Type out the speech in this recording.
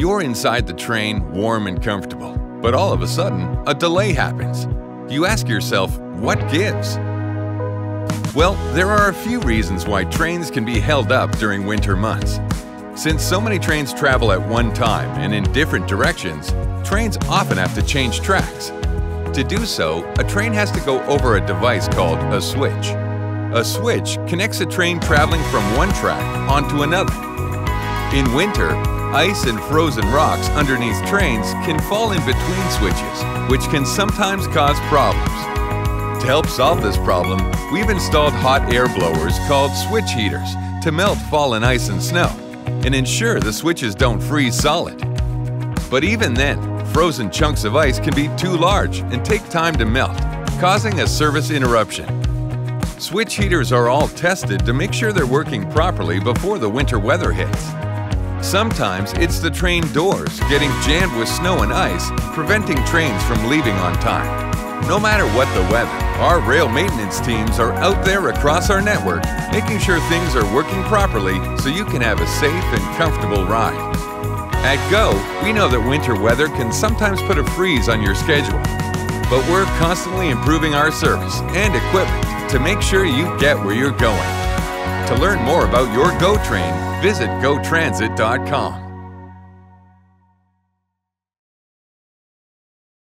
You're inside the train, warm and comfortable, but all of a sudden, a delay happens. You ask yourself, what gives? Well, there are a few reasons why trains can be held up during winter months. Since so many trains travel at one time and in different directions, trains often have to change tracks. To do so, a train has to go over a device called a switch. A switch connects a train traveling from one track onto another. In winter, ice and frozen rocks underneath trains can fall in between switches, which can sometimes cause problems. To help solve this problem, we've installed hot air blowers called switch heaters to melt fallen ice and snow and ensure the switches don't freeze solid. But even then, frozen chunks of ice can be too large and take time to melt, causing a service interruption. Switch heaters are all tested to make sure they're working properly before the winter weather hits. Sometimes it's the train doors getting jammed with snow and ice, preventing trains from leaving on time. No matter what the weather, our rail maintenance teams are out there across our network, making sure things are working properly so you can have a safe and comfortable ride. At GO, we know that winter weather can sometimes put a freeze on your schedule, but we're constantly improving our service and equipment to make sure you get where you're going. To learn more about your GO train, visit gotransit.com.